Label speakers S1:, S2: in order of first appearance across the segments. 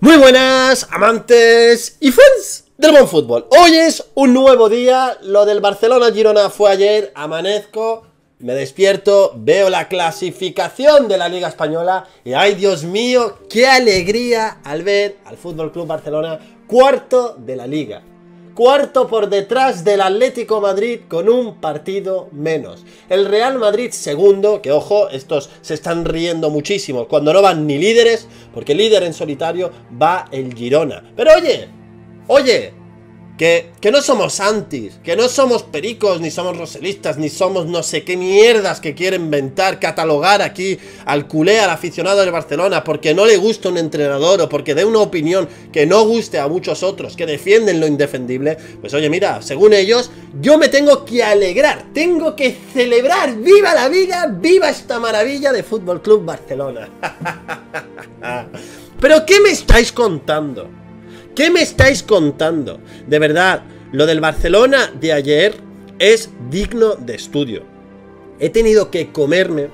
S1: Muy buenas, amantes y fans del buen fútbol. Hoy es un nuevo día, lo del Barcelona-Girona fue ayer, amanezco, me despierto, veo la clasificación de la Liga Española y ¡ay Dios mío! ¡Qué alegría al ver al Fútbol Club Barcelona cuarto de la Liga! Cuarto por detrás del Atlético Madrid con un partido menos. El Real Madrid segundo, que ojo, estos se están riendo muchísimo cuando no van ni líderes, porque líder en solitario va el Girona. Pero oye, oye, que, no somos antis, que no somos pericos, ni somos roselistas, ni somos no sé qué mierdas que quieren inventar, catalogar aquí al culé, al aficionado del Barcelona, porque no le gusta un entrenador o porque dé una opinión que no guste a muchos otros que defienden lo indefendible. Pues oye, mira, según ellos, yo me tengo que alegrar, tengo que celebrar, viva la vida, viva esta maravilla de Fútbol Club Barcelona. Pero ¿qué me estáis contando? ¿Qué me estáis contando? De verdad, lo del Barcelona de ayer es digno de estudio. He tenido que comerme,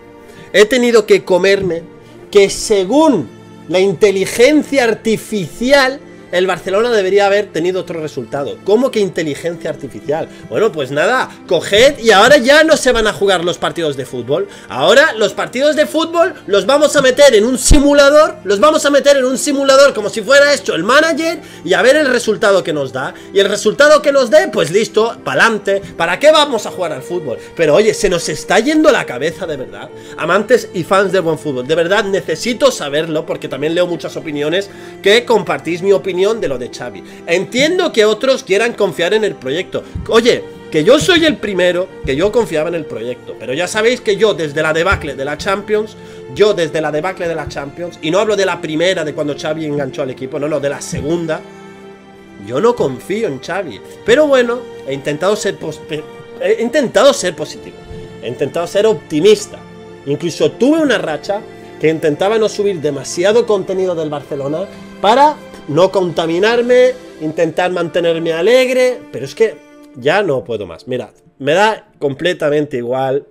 S1: he tenido que comerme que según la inteligencia artificial el Barcelona debería haber tenido otro resultado. ¿Cómo que inteligencia artificial? Bueno, pues nada, coged y ahora ya no se van a jugar los partidos de fútbol. Ahora los partidos de fútbol los vamos a meter en un simulador, los vamos a meter en un simulador como si fuera esto el manager y a ver el resultado que nos da. Y el resultado que nos dé, pues listo, pa'lante. ¿Para qué vamos a jugar al fútbol? Pero oye, se nos está yendo la cabeza de verdad. Amantes y fans del buen fútbol, de verdad necesito saberlo porque también leo muchas opiniones que compartís mi opinión de lo de Xavi. Entiendo que otros quieran confiar en el proyecto. Oye, que yo soy el primero que yo confiaba en el proyecto. Pero ya sabéis que yo desde la debacle de la Champions, yo desde la debacle de la Champions, y no hablo de la primera de cuando Xavi enganchó al equipo, no, no, de la segunda, yo no confío en Xavi. Pero bueno, he intentado ser, he intentado ser positivo, he intentado ser optimista. Incluso tuve una racha que intentaba no subir demasiado contenido del Barcelona para no contaminarme, intentar mantenerme alegre, pero es que ya no puedo más. Mirad, me da completamente igual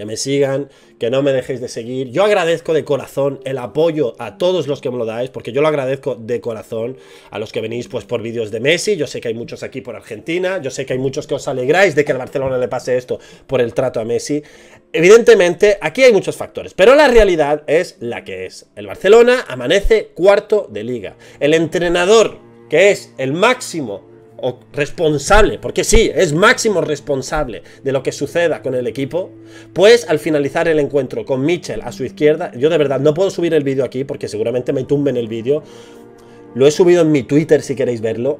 S1: que me sigan, que no me dejéis de seguir. Yo agradezco de corazón el apoyo a todos los que me lo dais, porque yo lo agradezco de corazón a los que venís pues por vídeos de Messi. Yo sé que hay muchos aquí por Argentina, yo sé que hay muchos que os alegráis de que al Barcelona le pase esto por el trato a Messi. Evidentemente, aquí hay muchos factores, pero la realidad es la que es. El Barcelona amanece cuarto de liga. El entrenador, que es el máximo responsable, porque sí, es máximo responsable de lo que suceda con el equipo, pues al finalizar el encuentro con Mitchell a su izquierda, yo de verdad no puedo subir el vídeo aquí porque seguramente me tumben el vídeo, lo he subido en mi Twitter si queréis verlo,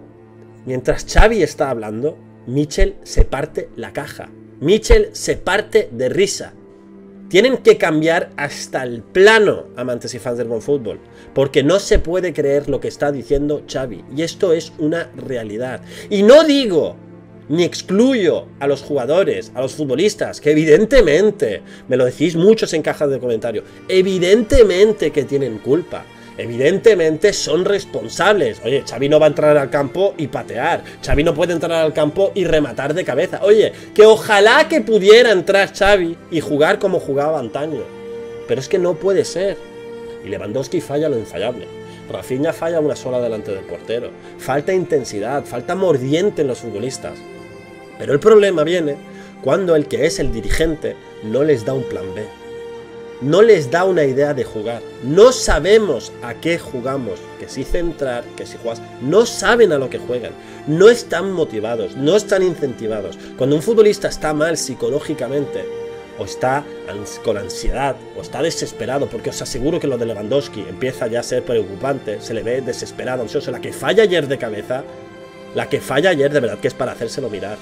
S1: mientras Xavi está hablando, Mitchell se parte la caja, Mitchell se parte de risa, tienen que cambiar hasta el plano, amantes y fans del buen fútbol, porque no se puede creer lo que está diciendo Xavi, y esto es una realidad. Y no digo ni excluyo a los jugadores, a los futbolistas, que evidentemente, me lo decís muchos en cajas de comentarios, evidentemente que tienen culpa. Evidentemente son responsables. Oye, Xavi no va a entrar al campo y patear. Xavi no puede entrar al campo y rematar de cabeza. Oye, que ojalá que pudiera entrar Xavi y jugar como jugaba antaño. Pero es que no puede ser. Y Lewandowski falla lo infallable. Rafinha falla una sola delante del portero. Falta intensidad, falta mordiente en los futbolistas. Pero el problema viene cuando el que es el dirigente no les da un plan B no les da una idea de jugar. No sabemos a qué jugamos, que si centrar, que si juegas, no saben a lo que juegan. No están motivados, no están incentivados. Cuando un futbolista está mal psicológicamente, o está con ansiedad, o está desesperado, porque os aseguro que lo de Lewandowski empieza ya a ser preocupante, se le ve desesperado, ansioso. La que falla ayer de cabeza, la que falla ayer de verdad que es para hacérselo mirar.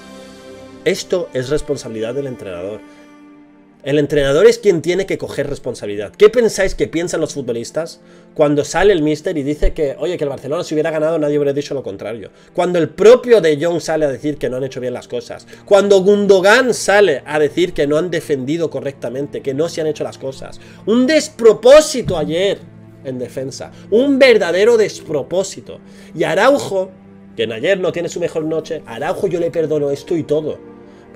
S1: Esto es responsabilidad del entrenador. El entrenador es quien tiene que coger responsabilidad. ¿Qué pensáis que piensan los futbolistas cuando sale el mister y dice que, oye, que el Barcelona si hubiera ganado nadie hubiera dicho lo contrario? Cuando el propio De Jong sale a decir que no han hecho bien las cosas. Cuando Gundogan sale a decir que no han defendido correctamente, que no se han hecho las cosas. Un despropósito ayer en defensa. Un verdadero despropósito. Y Araujo, que en ayer no tiene su mejor noche, Araujo yo le perdono esto y todo.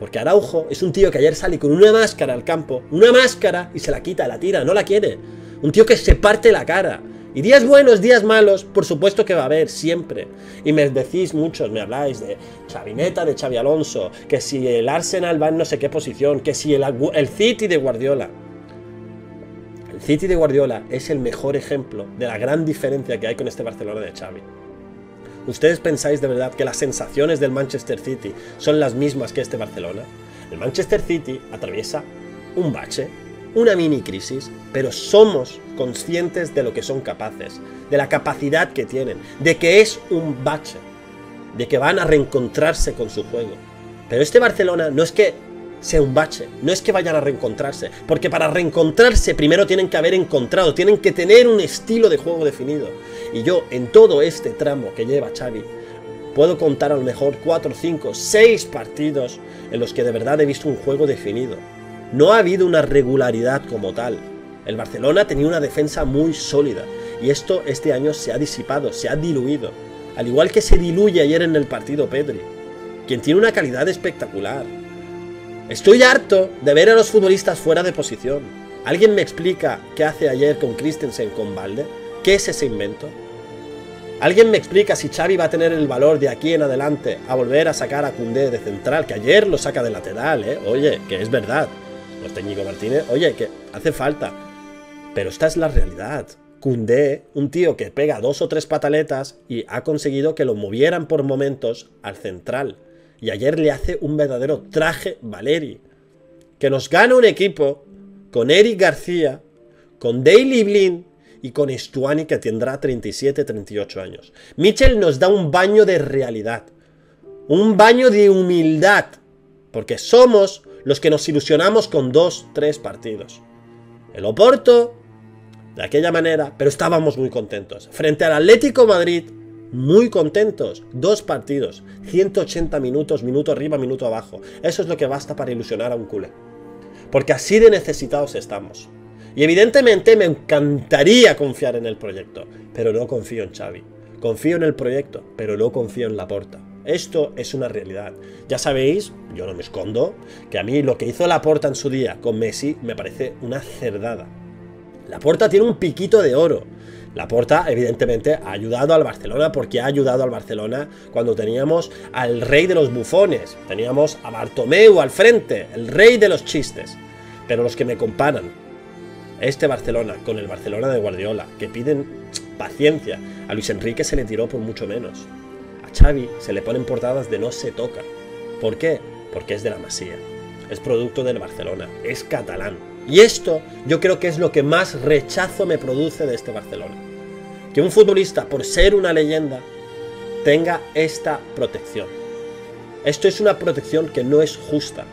S1: Porque Araujo es un tío que ayer sale con una máscara al campo, una máscara y se la quita, la tira, no la quiere. Un tío que se parte la cara, Y días buenos, días malos, por supuesto que va a haber, siempre. Y me decís muchos, me habláis de Chavineta, de Xavi Alonso, que si el Arsenal va en no sé qué posición, que si el, el City de Guardiola. El City de Guardiola es el mejor ejemplo de la gran diferencia que hay con este Barcelona de Xavi. ¿Ustedes pensáis de verdad que las sensaciones del Manchester City son las mismas que este Barcelona? El Manchester City atraviesa un bache, una mini crisis, pero somos conscientes de lo que son capaces, de la capacidad que tienen, de que es un bache, de que van a reencontrarse con su juego. Pero este Barcelona no es que sea un bache, no es que vayan a reencontrarse, porque para reencontrarse primero tienen que haber encontrado, tienen que tener un estilo de juego definido. Y yo en todo este tramo que lleva Xavi, puedo contar a lo mejor 4, 5, 6 partidos en los que de verdad he visto un juego definido. No ha habido una regularidad como tal. El Barcelona tenía una defensa muy sólida y esto este año se ha disipado, se ha diluido. Al igual que se diluye ayer en el partido Pedri, quien tiene una calidad espectacular. Estoy harto de ver a los futbolistas fuera de posición. ¿Alguien me explica qué hace ayer con Christensen con Valde? ¿Qué es ese invento? ¿Alguien me explica si Xavi va a tener el valor de aquí en adelante a volver a sacar a Cundé de central? Que ayer lo saca de lateral, ¿eh? Oye, que es verdad los técnicos Martínez, oye, que hace falta. Pero esta es la realidad. Cundé, un tío que pega dos o tres pataletas y ha conseguido que lo movieran por momentos al central. Y ayer le hace un verdadero traje Valeri. Que nos gana un equipo con Eric García, con Daily Blin y con Estuani que tendrá 37-38 años. Mitchell nos da un baño de realidad. Un baño de humildad. Porque somos los que nos ilusionamos con dos, tres partidos. El Oporto, de aquella manera, pero estábamos muy contentos. Frente al Atlético Madrid, muy contentos. Dos partidos, 180 minutos, minuto arriba, minuto abajo. Eso es lo que basta para ilusionar a un culé. Porque así de necesitados estamos. Y evidentemente me encantaría confiar en el proyecto, pero no confío en Xavi. Confío en el proyecto, pero no confío en la porta. Esto es una realidad. Ya sabéis, yo no me escondo, que a mí lo que hizo Laporta en su día con Messi me parece una cerdada. Laporta tiene un piquito de oro. Laporta, evidentemente, ha ayudado al Barcelona porque ha ayudado al Barcelona cuando teníamos al rey de los bufones, teníamos a Bartomeu al frente, el rey de los chistes. Pero los que me comparan este Barcelona con el Barcelona de Guardiola, que piden paciencia, a Luis Enrique se le tiró por mucho menos. Xavi se le ponen portadas de no se toca. ¿Por qué? Porque es de la Masía. Es producto del Barcelona. Es catalán. Y esto yo creo que es lo que más rechazo me produce de este Barcelona. Que un futbolista, por ser una leyenda, tenga esta protección. Esto es una protección que no es justa.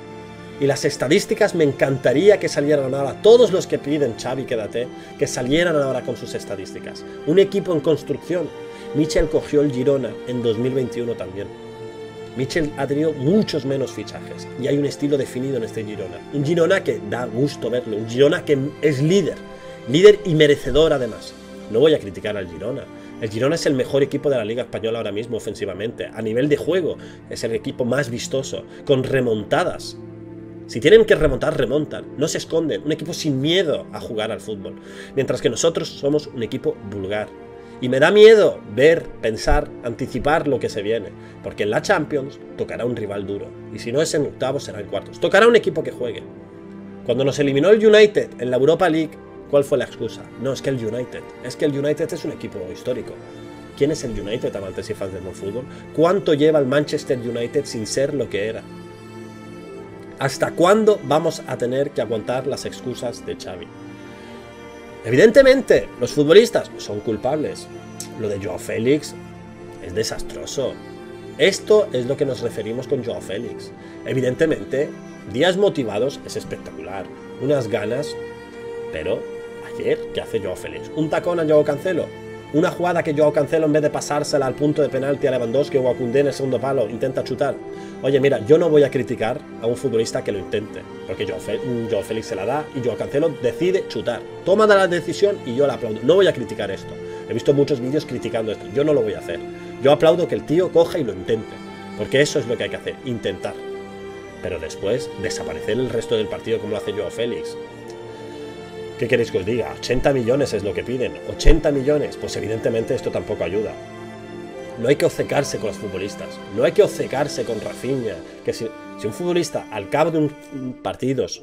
S1: Y las estadísticas me encantaría que salieran ahora, todos los que piden Xavi, quédate, que salieran ahora con sus estadísticas. Un equipo en construcción Michel cogió el Girona en 2021 también. Michel ha tenido muchos menos fichajes y hay un estilo definido en este Girona. Un Girona que da gusto verlo, un Girona que es líder, líder y merecedor además. No voy a criticar al Girona. El Girona es el mejor equipo de la Liga Española ahora mismo ofensivamente. A nivel de juego es el equipo más vistoso, con remontadas. Si tienen que remontar, remontan. No se esconden. Un equipo sin miedo a jugar al fútbol. Mientras que nosotros somos un equipo vulgar, y me da miedo ver, pensar, anticipar lo que se viene, porque en la Champions tocará un rival duro, y si no es en octavos será en cuartos. Tocará un equipo que juegue. Cuando nos eliminó el United en la Europa League, ¿cuál fue la excusa? No, es que el United, es que el United es un equipo histórico. ¿Quién es el United, amantes y fans del fútbol? ¿Cuánto lleva el Manchester United sin ser lo que era? ¿Hasta cuándo vamos a tener que aguantar las excusas de Xavi? Evidentemente, los futbolistas son culpables. Lo de Joao Félix es desastroso. Esto es lo que nos referimos con Joao Félix. Evidentemente, días motivados es espectacular. Unas ganas, pero ayer, ¿qué hace Joao Félix? ¿Un tacón a Joao Cancelo? Una jugada que Joao Cancelo en vez de pasársela al punto de penalti a Lewandowski o a Koundé en el segundo palo intenta chutar. Oye, mira, yo no voy a criticar a un futbolista que lo intente, porque Joao, Félix se la da y Joao Cancelo decide chutar. Toma la decisión y yo la aplaudo. No voy a criticar esto. He visto muchos vídeos criticando esto. Yo no lo voy a hacer. Yo aplaudo que el tío coja y lo intente, porque eso es lo que hay que hacer, intentar. Pero después desaparecer el resto del partido como lo hace Joao Félix. ¿Qué queréis que os diga? 80 millones es lo que piden. 80 millones. Pues evidentemente esto tampoco ayuda. No hay que obcecarse con los futbolistas. No hay que obcecarse con Rafinha. Que si, si un futbolista al cabo de un partidos,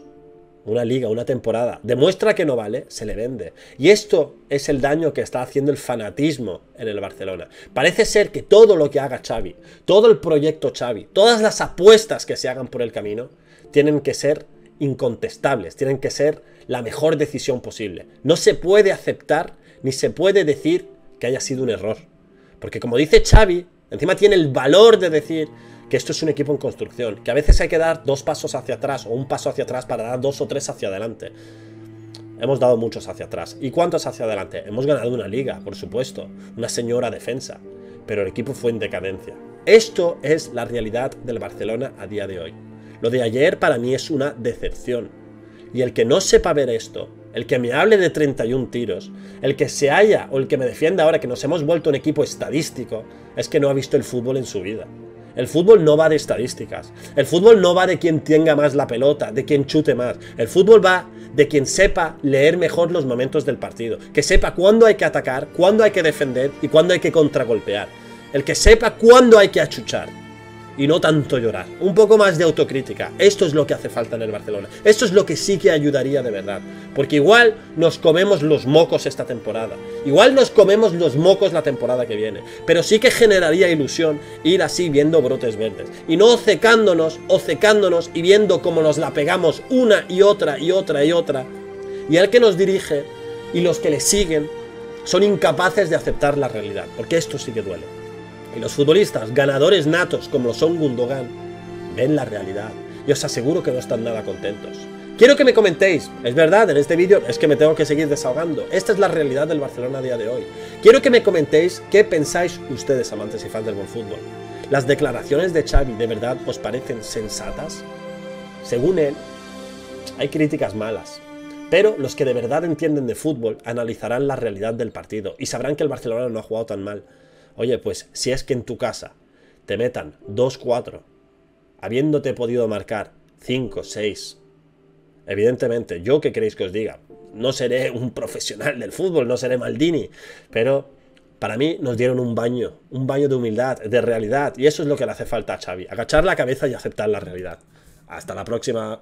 S1: una liga, una temporada, demuestra que no vale, se le vende. Y esto es el daño que está haciendo el fanatismo en el Barcelona. Parece ser que todo lo que haga Xavi, todo el proyecto Xavi, todas las apuestas que se hagan por el camino, tienen que ser incontestables, tienen que ser la mejor decisión posible. No se puede aceptar ni se puede decir que haya sido un error. Porque como dice Xavi, encima tiene el valor de decir que esto es un equipo en construcción, que a veces hay que dar dos pasos hacia atrás o un paso hacia atrás para dar dos o tres hacia adelante. Hemos dado muchos hacia atrás. ¿Y cuántos hacia adelante? Hemos ganado una liga, por supuesto, una señora defensa, pero el equipo fue en decadencia. Esto es la realidad del Barcelona a día de hoy. Lo de ayer para mí es una decepción. Y el que no sepa ver esto, el que me hable de 31 tiros, el que se haya o el que me defienda ahora que nos hemos vuelto un equipo estadístico, es que no ha visto el fútbol en su vida. El fútbol no va de estadísticas. El fútbol no va de quien tenga más la pelota, de quien chute más. El fútbol va de quien sepa leer mejor los momentos del partido. Que sepa cuándo hay que atacar, cuándo hay que defender y cuándo hay que contragolpear. El que sepa cuándo hay que achuchar y no tanto llorar. Un poco más de autocrítica. Esto es lo que hace falta en el Barcelona. Esto es lo que sí que ayudaría de verdad. Porque igual nos comemos los mocos esta temporada. Igual nos comemos los mocos la temporada que viene. Pero sí que generaría ilusión ir así viendo brotes verdes. Y no ocecándonos, ocecándonos y viendo cómo nos la pegamos una y otra y otra y otra. Y el que nos dirige y los que le siguen son incapaces de aceptar la realidad. Porque esto sí que duele. Y los futbolistas, ganadores natos como lo son Gundogan, ven la realidad. Y os aseguro que no están nada contentos. Quiero que me comentéis, es verdad, en este vídeo es que me tengo que seguir desahogando. Esta es la realidad del Barcelona a día de hoy. Quiero que me comentéis qué pensáis ustedes, amantes y fans del buen fútbol. ¿Las declaraciones de Xavi de verdad os parecen sensatas? Según él, hay críticas malas. Pero los que de verdad entienden de fútbol analizarán la realidad del partido y sabrán que el Barcelona no ha jugado tan mal. Oye, pues si es que en tu casa te metan 2-4, habiéndote podido marcar 5, 6, evidentemente, yo que queréis que os diga, no seré un profesional del fútbol, no seré Maldini, pero para mí nos dieron un baño, un baño de humildad, de realidad, y eso es lo que le hace falta a Xavi, agachar la cabeza y aceptar la realidad. Hasta la próxima.